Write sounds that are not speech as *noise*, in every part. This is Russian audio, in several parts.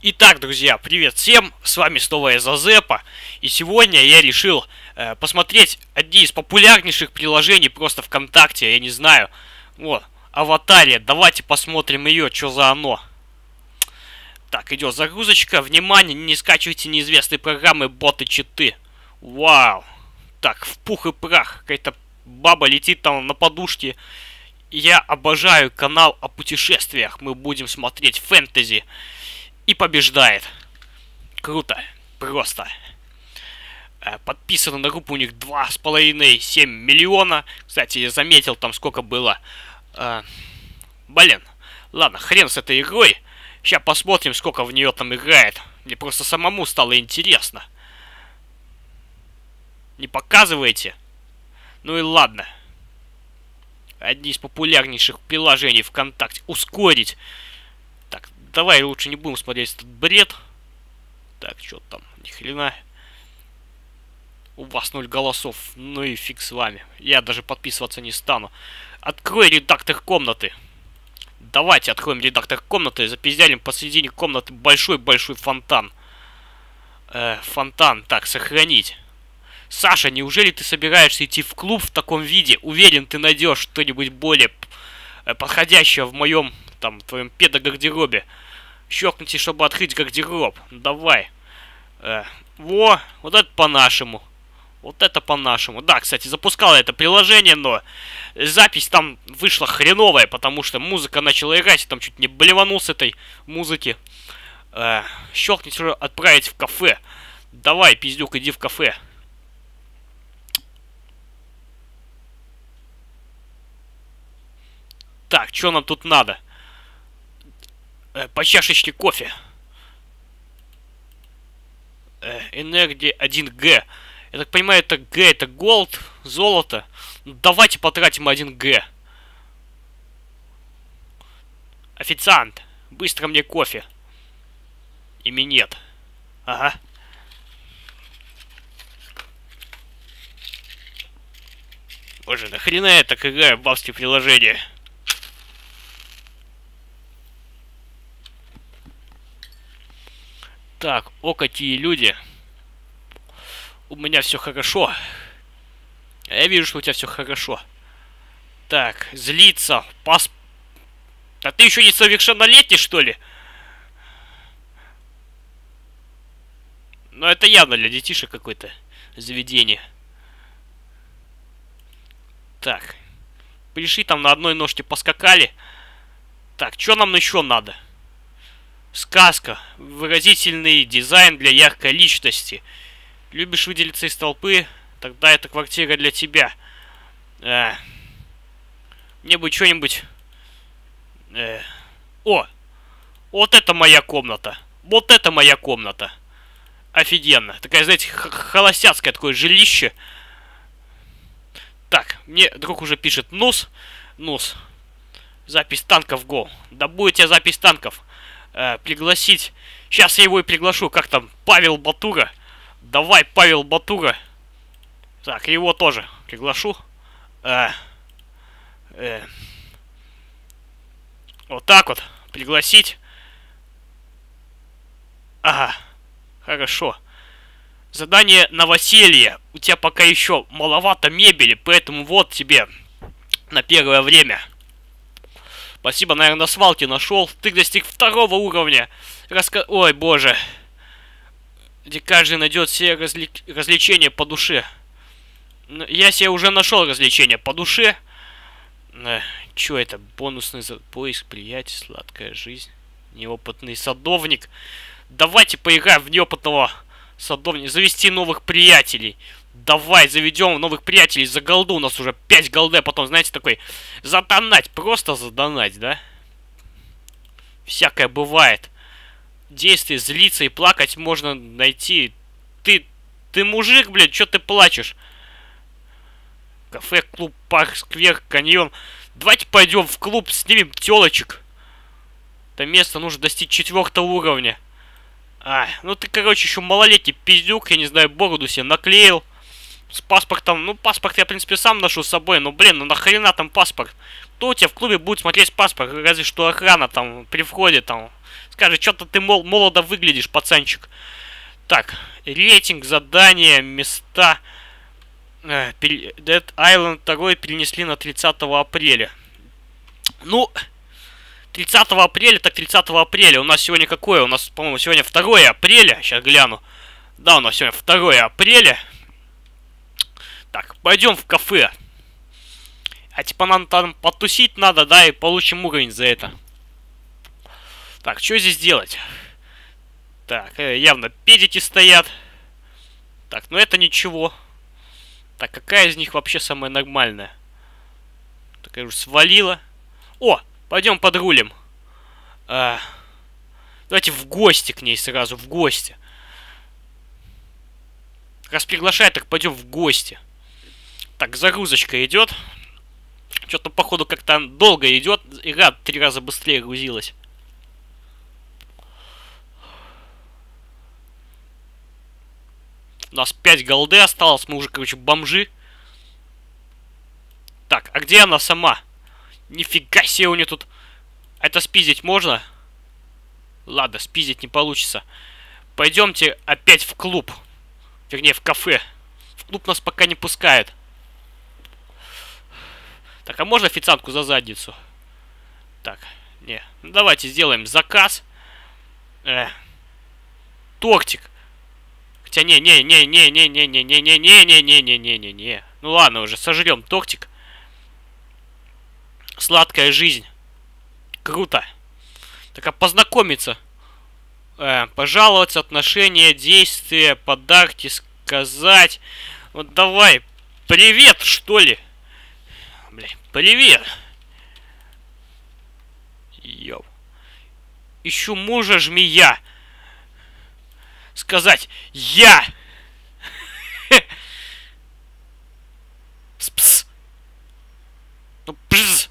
Итак, друзья, привет всем, с вами снова я Зазепа, и сегодня я решил э, посмотреть одни из популярнейших приложений просто ВКонтакте, я не знаю, вот, Аватария, давайте посмотрим ее, что за оно. Так, идет загрузочка, внимание, не скачивайте неизвестные программы, боты, читы. Вау, так, в пух и прах, какая-то баба летит там на подушке. Я обожаю канал о путешествиях, мы будем смотреть фэнтези и побеждает. Круто. Просто. Э, подписано на группу у них 2,5-7 миллиона. Кстати, я заметил там сколько было. Э, блин. Ладно, хрен с этой игрой. Сейчас посмотрим, сколько в нее там играет. Мне просто самому стало интересно. Не показываете? Ну и ладно. Одни из популярнейших приложений ВКонтакте. Ускорить давай лучше не будем смотреть этот бред. Так, что там? Ни хрена. У вас ноль голосов. Ну и фиг с вами. Я даже подписываться не стану. Открой редактор комнаты. Давайте откроем редактор комнаты. Запиздялим посредине комнаты большой-большой фонтан. Э, фонтан. Так, сохранить. Саша, неужели ты собираешься идти в клуб в таком виде? Уверен, ты найдешь что-нибудь более э, подходящее в моем, там, твоем педагогардеробе. Щелкните, чтобы открыть гардероб. Давай. Э, во, вот это по-нашему. Вот это по-нашему. Да, кстати, запускал это приложение, но запись там вышла хреновая, потому что музыка начала играть, и там чуть не блеванул с этой музыки. Э, щелкните, отправить в кафе. Давай, пиздюк, иди в кафе. Так, что нам тут надо? Э, по чашечке кофе. Э, энергия 1Г. Я так понимаю, это Г, это голд, золото. Ну, давайте потратим 1Г. Официант, быстро мне кофе. Ими нет. Ага. Боже, нахрена я так играю в бабские приложения? Так, о, какие люди. У меня все хорошо. Я вижу, что у тебя все хорошо. Так, злиться, пас... А ты еще не совершеннолетний, что ли? Ну, это явно для детишек какое-то заведение. Так. Пришли там на одной ножке поскакали. Так, что нам еще надо? Сказка. Выразительный дизайн для яркой личности. Любишь выделиться из толпы? Тогда эта квартира для тебя. Э, мне бы что-нибудь... Э, о! Вот это моя комната. Вот это моя комната. Офигенно. Такая, знаете, холостяцкое такое жилище. Так, мне друг уже пишет нос. Нос. Запись танков го. Да будет тебе запись танков э, пригласить. Сейчас я его и приглашу. Как там? Павел Батура. Давай, Павел Батура. Так, его тоже приглашу. Э, э, вот так вот. Пригласить. Ага. Хорошо. Задание новоселье. У тебя пока еще маловато мебели, поэтому вот тебе на первое время. Спасибо, наверное, на свалке нашел. Ты достиг второго уровня. Раска... Ой, боже. Где каждый найдет все разли... развлечения по душе. Ну, я себе уже нашел развлечения по душе. Э, Че это? Бонусный за... поиск, приятель, сладкая жизнь. Неопытный садовник. Давайте поиграем в неопытного садовника. Завести новых приятелей. Давай, заведем новых приятелей за голду. У нас уже 5 голды, а потом, знаете, такой... Задонать, просто задонать, да? Всякое бывает. Действие, злиться и плакать можно найти. Ты... Ты мужик, блядь, что ты плачешь? Кафе, клуб, парк, сквер, каньон. Давайте пойдем в клуб, снимем телочек. Это место нужно достичь четвертого уровня. А, ну ты, короче, еще малолетний пиздюк, я не знаю, бороду себе наклеил. С паспортом, ну паспорт я, в принципе, сам ношу с собой, но, блин, ну нахрена там паспорт? Кто у тебя в клубе будет смотреть паспорт? Разве что охрана там при входе там Скажет, что-то ты мол, молодо выглядишь, пацанчик. Так, рейтинг, задания, места. Э, Dead Island 2 перенесли на 30 апреля. Ну, 30 апреля, так 30 апреля. У нас сегодня какое? У нас, по-моему, сегодня 2 апреля. Сейчас гляну. Да, у нас сегодня 2 апреля. Так, пойдем в кафе. А типа нам там потусить надо, да, и получим уровень за это. Так, что здесь делать? Так, э, явно педики стоят. Так, ну это ничего. Так, какая из них вообще самая нормальная? Такая уже свалила. О, пойдем подрулим. А, давайте в гости к ней сразу, в гости. Раз приглашает, так пойдем в гости. Так, загрузочка идет. Что-то, походу, как-то долго идет. Игра три раза быстрее грузилась. У нас 5 голды осталось, мы уже, короче, бомжи. Так, а где она сама? Нифига себе у нее тут... Это спиздить можно? Ладно, спиздить не получится. Пойдемте опять в клуб. Вернее, в кафе. В клуб нас пока не пускают. Так, а можно официантку за задницу? Так, не. Ну, давайте сделаем заказ. Э. Тортик. Хотя не, не, не, не, не, не, не, не, не, не, не, не, не, не, не, не. Ну ладно уже, сожрем тортик. Сладкая жизнь. Круто. Так а познакомиться. Э, пожаловаться, отношения, действия, подарки, сказать. Вот давай. Привет, что ли? Бля, привет. Ёп. Ищу мужа жмия сказать «Я!» *laughs* Спс. Ну, пс.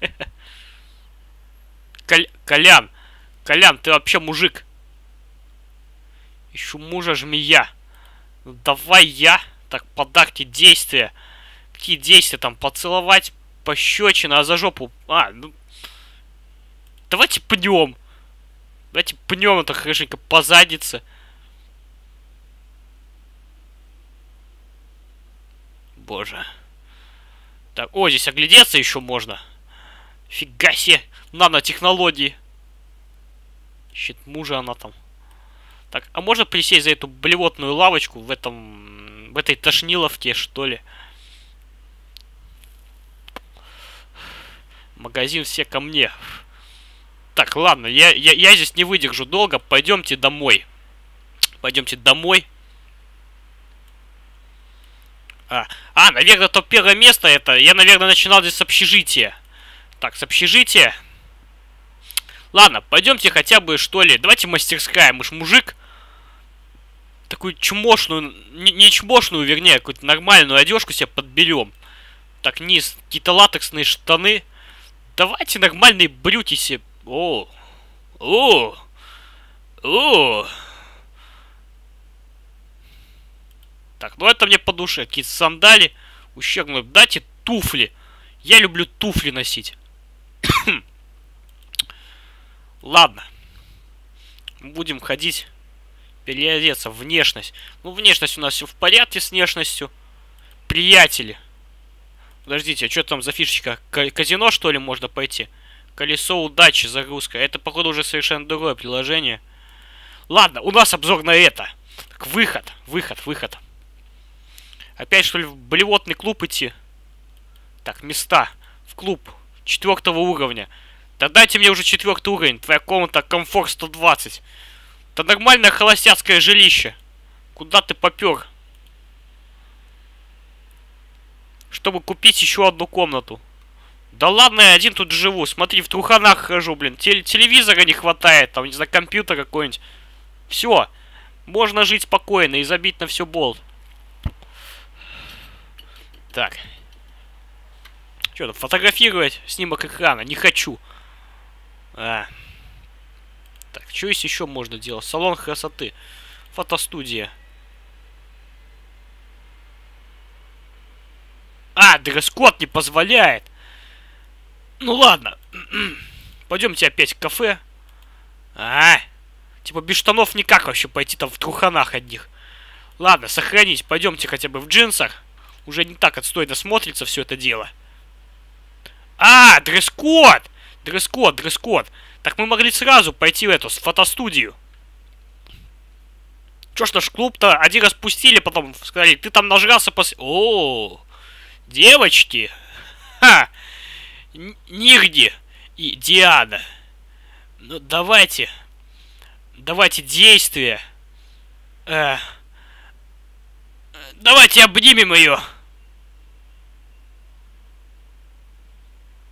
*laughs* Кол Колян, Колян, ты вообще мужик. Ищу мужа жмия. Ну, давай я. Так, подарки, действия. Какие действия там? Поцеловать, пощечина, а за жопу... А, ну... Давайте пнем. Давайте пнем это хорошенько по заднице. Боже. Так, о, здесь оглядеться еще можно. Фига себе, нанотехнологии. Щит мужа она там. Так, а можно присесть за эту блевотную лавочку в этом... В этой тошниловке, что ли? Магазин все ко мне. Так, ладно, я, я, я здесь не выдержу долго. Пойдемте домой. Пойдемте домой. А, а, наверное, то первое место это... Я, наверное, начинал здесь с общежития. Так, с общежития. Ладно, пойдемте хотя бы, что ли. Давайте мастерская. Мы ж мужик. Такую чмошную... Не, не чмошную, вернее, какую-то нормальную одежку себе подберем. Так, низ. Какие-то латексные штаны. Давайте нормальные брюки себе... О! О! О! Так, ну это мне по душе. Какие-то сандали. Ущербные. Дайте туфли. Я люблю туфли носить. *coughs* Ладно. Будем ходить. Переодеться. Внешность. Ну, внешность у нас все в порядке с внешностью. Приятели. Подождите, а что там за фишечка? Казино, что ли, можно пойти? Колесо удачи, загрузка. Это, походу, уже совершенно другое приложение. Ладно, у нас обзор на это. Так, выход, выход, выход. Опять, что ли, в блевотный клуб идти? Так, места. В клуб. Четвертого уровня. Да дайте мне уже четвертый уровень. Твоя комната комфорт 120. Это нормальное холостяцкое жилище. Куда ты попер? Чтобы купить еще одну комнату. Да ладно, я один тут живу. Смотри, в труханах хожу, блин. Тел телевизора не хватает, там, не знаю, компьютер какой-нибудь. Все. Можно жить спокойно и забить на все болт. Так. Что там, фотографировать снимок экрана? Не хочу. А. Так, что есть еще можно делать? Салон красоты. Фотостудия. А, дресс-код не позволяет. Ну ладно. *clears throat* Пойдемте опять в кафе. А, типа без штанов никак вообще пойти там в труханах одних. Ладно, сохранить. Пойдемте хотя бы в джинсах. Уже не так отстойно смотрится все это дело. А, дресс-код! Дресс-код, дресс-код. Так мы могли сразу пойти в эту, с фотостудию. Чё ж наш клуб-то один раз пустили, потом сказали, ты там нажрался после... О, девочки! Ха! Нигде и Диана. Ну, давайте. Давайте действия. Э, давайте обнимем ее.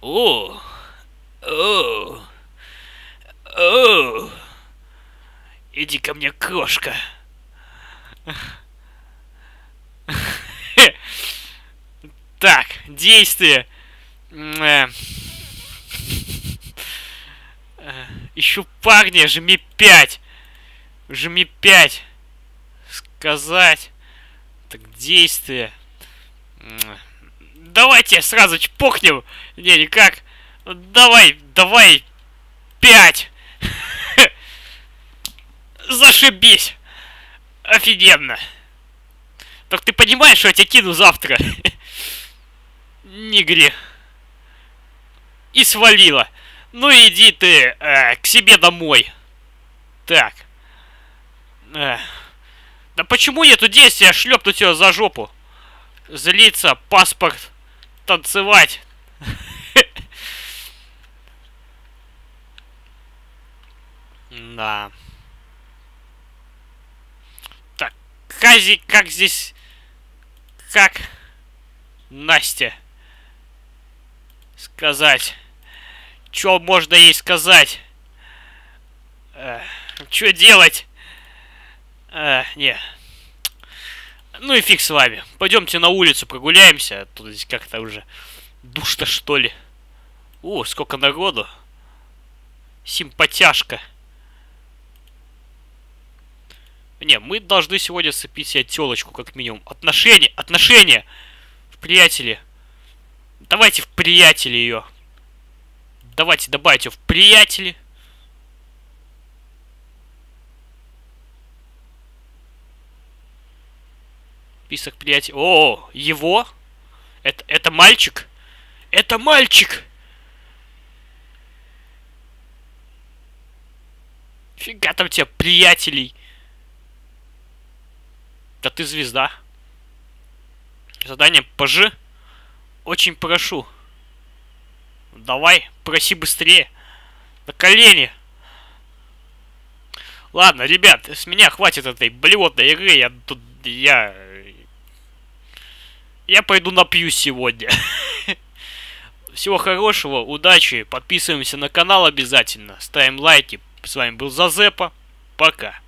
О, о, о. Иди ко мне, крошка. Так, действие. Э. Э, ищу парня, жми 5. Жми 5. Сказать. Так, действие. Давайте сразу чпокнем. Не, никак. Давай, давай. 5. *laughs* Зашибись. Офигенно. Так ты понимаешь, что я тебя кину завтра? *laughs* Не грех. И свалила. Ну иди ты э, к себе домой. Так. Э. Да почему нету действия шлепнуть ее за жопу? Злиться, паспорт, танцевать. *laughs* Да. Так, Кази, как здесь... Как... Настя. Сказать. Что можно ей сказать? Э, что делать? Э, не. Ну и фиг с вами. Пойдемте на улицу прогуляемся. Тут здесь как-то уже душно, что ли. О, сколько народу. Симпатяшка. Не, мы должны сегодня сцепить себе телочку, как минимум. Отношения, отношения в приятели. Давайте в приятели ее. Давайте добавить ее в приятели. Список приятелей. О, его? Это, это мальчик? Это мальчик! Фига там тебе приятелей. Да ты звезда. Задание ПЖ. Очень прошу. Давай, проси быстрее. На колени. Ладно, ребят, с меня хватит этой блевотной игры. Я тут... Я... Я пойду напьюсь сегодня. *laughs* Всего хорошего, удачи. Подписываемся на канал обязательно. Ставим лайки. С вами был Зазепа. Пока.